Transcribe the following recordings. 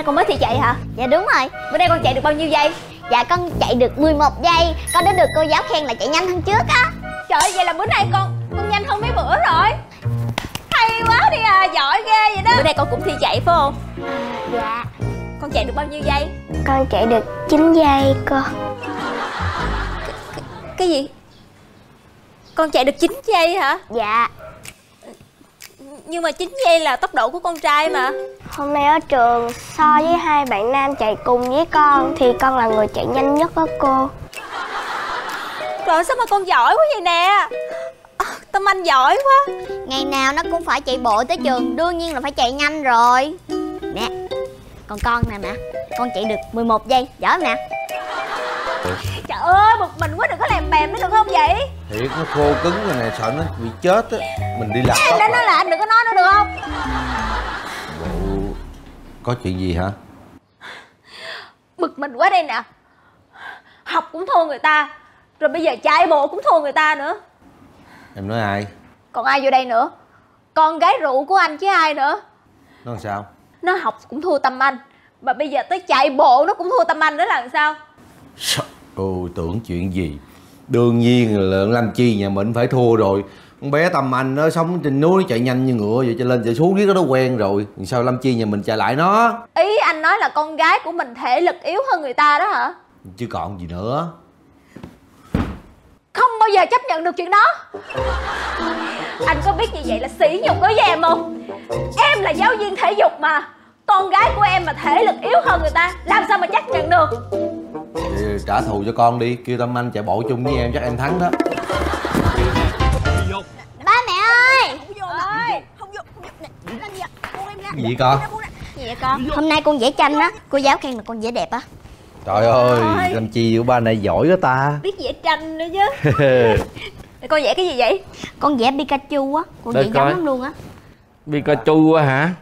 nay con mới thi chạy hả? Dạ đúng rồi. Bữa nay con chạy được bao nhiêu giây? Dạ con chạy được 11 giây. Con đã được cô giáo khen là chạy nhanh hơn trước á. Trời ơi, vậy là bữa nay con con nhanh hơn mấy bữa rồi. Hay quá đi à giỏi ghê vậy đó. Bữa nay con cũng thi chạy phải không? Dạ. Con chạy được bao nhiêu giây? Con chạy được 9 giây cô. Cái gì? Con chạy được 9 giây hả? Dạ nhưng mà 9 giây là tốc độ của con trai mà. Hôm nay ở trường so với hai bạn nam chạy cùng với con Thì con là người chạy nhanh nhất đó cô. Trời ơi, sao mà con giỏi quá vậy nè? À, Tâm Anh giỏi quá. Ngày nào nó cũng phải chạy bộ tới trường Đương nhiên là phải chạy nhanh rồi. Nè Còn con nè nè Con chạy được 11 giây Giỏi nè? Trời ơi bực mình quá đừng có làm bèm nữa được không vậy thiệt nó khô cứng rồi nè sợ nó bị chết á. Mình đi làm tóc đã à. nói là anh đừng có nói nữa được không? Bộ... có chuyện gì hả? Bực mình quá đây nè. Học cũng thua người ta Rồi bây giờ chạy bộ cũng thua người ta nữa. Em nói ai? Còn ai vô đây nữa? Con gái rượu của anh chứ ai nữa? Nó làm sao? Nó học cũng thua Tâm Anh Mà bây giờ tới chạy bộ nó cũng thua Tâm Anh nữa là làm sao? Sao? Ôi tưởng chuyện gì Đương nhiên là Lâm Chi nhà mình phải thua rồi. Con bé Tâm Anh nó sống trên núi nó chạy nhanh như ngựa vậy cho lên chạy xuống biết nó quen rồi. Sao Lâm Chi nhà mình chạy lại nó? Ý anh nói là con gái của mình thể lực yếu hơn người ta đó hả? Chứ còn gì nữa. Không bao giờ chấp nhận được chuyện đó. Anh có biết như vậy là sỉ nhục đối với em không? Em là giáo viên thể dục mà. Con gái của em mà thể lực yếu hơn người ta Làm sao mà chấp nhận được trả thù cho con đi. Kêu Tâm Anh chạy bộ chung với em chắc em thắng đó. Ba mẹ ơi! Ơi, Cái gì con? Gì vậy con? Hôm nay con vẽ tranh á. Cô giáo khen là con vẽ đẹp á. Trời ơi Lâm Chi của ba này giỏi quá ta. Biết vẽ tranh nữa chứ. Con vẽ cái gì vậy? Con vẽ Pikachu á. Con vẽ giống lắm luôn á. Pikachu á hả?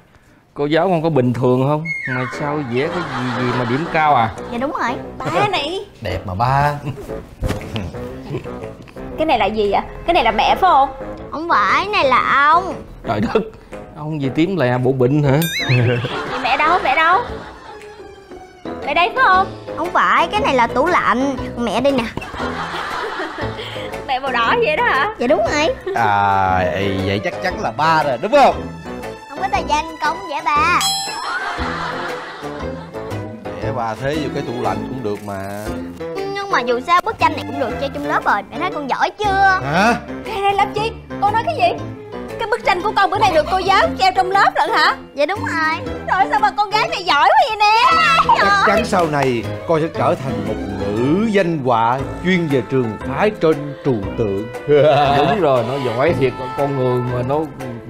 Cô giáo con có bình thường không? Mà sao vẽ cái gì gì mà điểm cao à? Dạ đúng rồi. Ba này Đẹp mà ba. Cái này là gì vậy? Cái này là mẹ phải không? Không phải này là ông. Trời đất, ông gì tím lè bộ bệnh hả? Vậy mẹ đâu mẹ đâu? Mẹ đây phải không? Không phải cái này là tủ lạnh. Mẹ đây nè. Mẹ màu đỏ vậy đó hả? Dạ đúng rồi. À vậy chắc chắn là ba rồi đúng không? Không có thời gian không vẽ ba Ba thế vô cái tủ lạnh cũng được mà. Nhưng mà dù sao bức tranh này cũng được chơi trong lớp rồi Mẹ thấy con giỏi chưa? Hả? Cái này làm chi Con nói cái gì? Cái bức tranh của con bữa nay được cô giáo treo trong lớp lận hả? Dạ đúng rồi. Trời sao mà con gái này giỏi quá vậy nè? Chắc chắn sau này con sẽ trở thành một nữ danh họa chuyên về trường phái trên trừu tượng. Đúng rồi, nó giỏi thiệt con người mà nó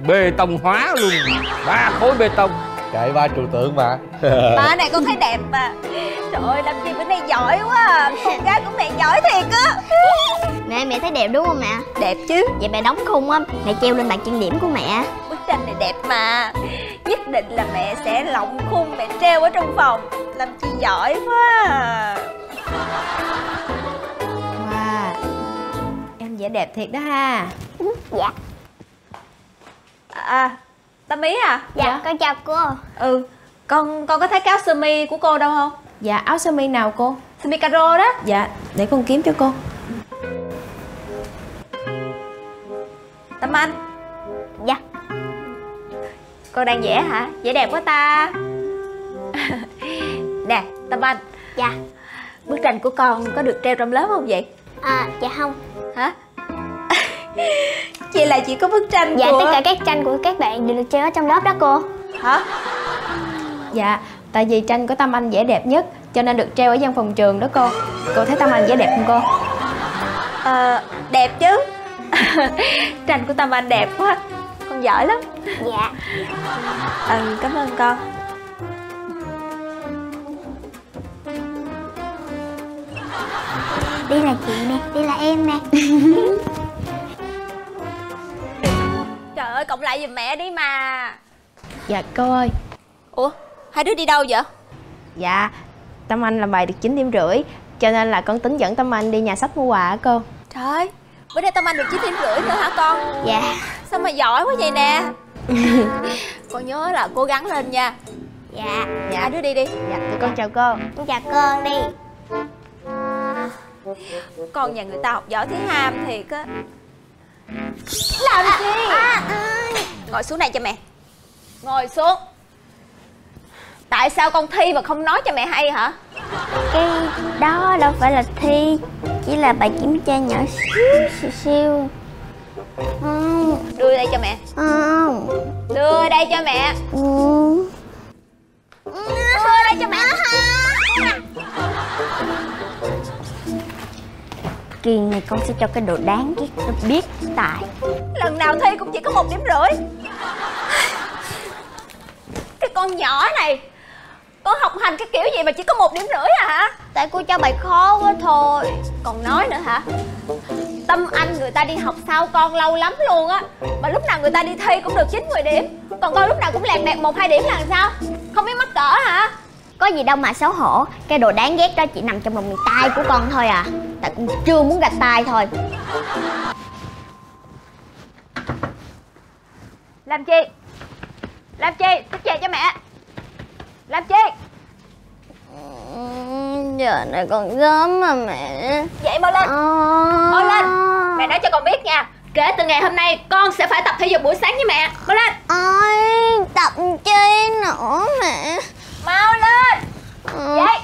bê tông hóa luôn. Ba khối bê tông Kệ ba trừu tượng mà. Bà này con thấy đẹp mà. Trời ơi làm gì bữa nay giỏi quá à. Con gái của mẹ giỏi thiệt á. Mẹ mẹ thấy đẹp đúng không mẹ? Đẹp chứ. Vậy mẹ đóng khung á Mẹ treo lên bàn trang điểm của mẹ. Bức tranh này đẹp mà. Nhất định là mẹ sẽ lộng khung mẹ treo ở trong phòng. Làm chi giỏi quá à. Wow. Em vẽ đẹp thiệt đó ha. Dạ. À Tâm Ý à? Dạ con chào cô. Ừ Con con có thấy cái áo sơ mi của cô đâu không? Dạ áo sơ mi nào cô? Sơ mi caro đó. Dạ để con kiếm cho cô. Tâm Anh. Dạ. Con đang vẽ hả? Vẽ đẹp quá ta. Nè Tâm Anh. Dạ. Bức tranh của con có được treo trong lớp không vậy? À dạ không. Hả Vậy là chỉ có bức tranh Dạ của tất cả các tranh của các bạn đều được treo ở trong lớp đó cô. Hả? Dạ tại vì tranh của Tâm Anh vẽ đẹp nhất Cho nên được treo ở văn phòng trường đó cô. Cô thấy Tâm Anh vẽ đẹp không cô? Ờ đẹp chứ. Tranh của Tâm Anh đẹp quá Con giỏi lắm. Dạ. Ừ cảm ơn con. Đây là chị nè Đây là em nè lại giùm mẹ đi mà. Dạ cô ơi. Ủa hai đứa đi đâu vậy? Dạ Tâm Anh làm bài được 9 điểm rưỡi Cho nên là con tính dẫn Tâm Anh đi nhà sách mua quà á cô. Trời ơi Bữa nay Tâm Anh được 9 điểm rưỡi nữa hả con? Dạ. Sao mà giỏi quá vậy nè? Con nhớ là cố gắng lên nha. Dạ. Dạ. Hai đứa đi đi. Dạ tụi con chào cô. Con chào con đi. Con nhà người ta học giỏi thứ ham thiệt á. Làm gì? À, ơi. Ngồi xuống đây cho mẹ. Ngồi xuống. Tại sao con thi mà không nói cho mẹ hay hả? Cái đó đâu phải là thi Chỉ là bài kiểm tra nhỏ xíu xíu xíu. Không Đưa đây cho mẹ. Không Đưa đây cho mẹ. Ừ. Đưa đây cho mẹ. Kỳ này con sẽ cho cái đồ đáng ghét nó biết tài Lần nào thi cũng chỉ có một điểm rưỡi cái con nhỏ này, Con học hành cái kiểu gì mà chỉ có một điểm rưỡi à hả? Tại cô cho bài khó quá thôi. Còn nói nữa hả? Tâm Anh người ta đi học sau con lâu lắm luôn á. Mà lúc nào người ta đi thi cũng được 9-10 điểm. Còn con lúc nào cũng lẹt đẹt một, hai điểm là làm sao? Không biết mắc cỡ hả? Có gì đâu mà xấu hổ. Cái đồ đáng ghét đó chỉ nằm trong lòng bàn tay của con thôi à. Tại con chưa muốn gạch tay thôi. Làm chi? Làm chi? Thức về cho mẹ. Làm chi? Giờ này còn sớm mà mẹ. Dậy mau lên. Mau lên. Mẹ nói cho con biết nha. Kể từ ngày hôm nay con sẽ phải tập thể dục buổi sáng với mẹ. Mau lên. Ôi tập chi nữa mẹ. Mau lên. Dậy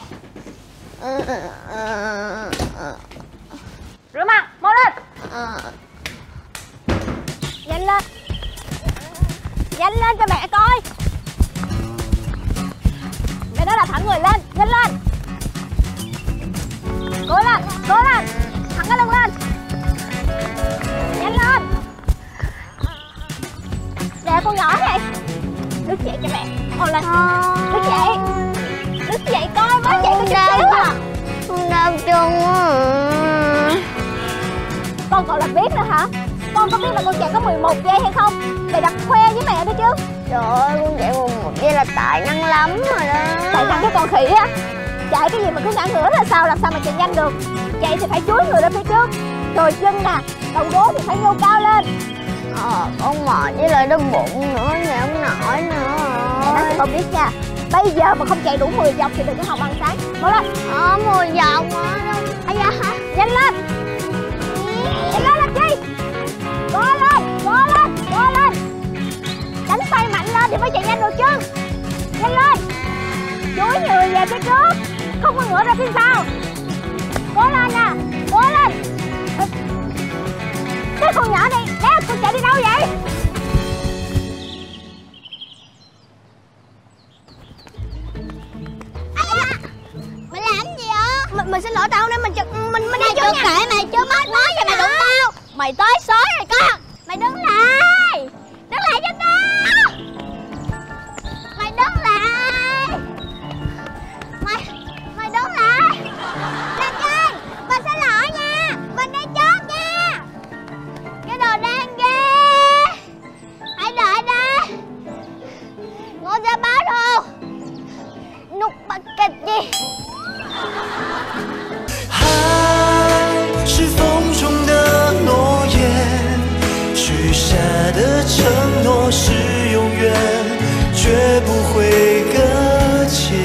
Rửa mặt Mau lên Nhanh lên Nhanh lên cho mẹ coi. Mẹ nói là thẳng người lên Nhanh lên. Cố lên Cố lên Thẳng cái lưng lên. Nhanh lên. Nè con nhỏ này. Đứng dậy cho mẹ. Mau lên Đứng dậy. Đứng dậy coi mới dậy có chút xíu à. Con đau chân à. Con còn là biết nữa hả Con có biết là con chạy có 11 giây hay không? Để đặt khoe với mẹ đó chứ. Trời ơi con chạy một giây là tài năng lắm rồi đó. Chạy nhanh cái con khỉ á. Chạy cái gì mà cứ ngã ngửa ra sao Làm sao mà chạy nhanh được? Chạy thì phải chuối người lên phía trước. Rồi chân nè Đầu gối thì phải nhô cao lên. Ờ con mệt với lại đau bụng nữa Chạy không nổi nữa. Mẹ nói cho con biết nha Bây giờ mà không chạy đủ 10 vòng thì đừng có học ăn sáng. Mau lên. Ờ mùi vòng á Ây da hả? Nhanh lên Ngửa ra phía sau Cố lên nè Cố lên. Cái con nhỏ này Nè con chạy đi đâu vậy? Mày làm gì vậy? Mình, xin lỗi tao nên mình chụp mình mình đi chơi kệ mày chưa mất nói vậy mày đụng tao. Mày tới sói rồi con thật kịch gì?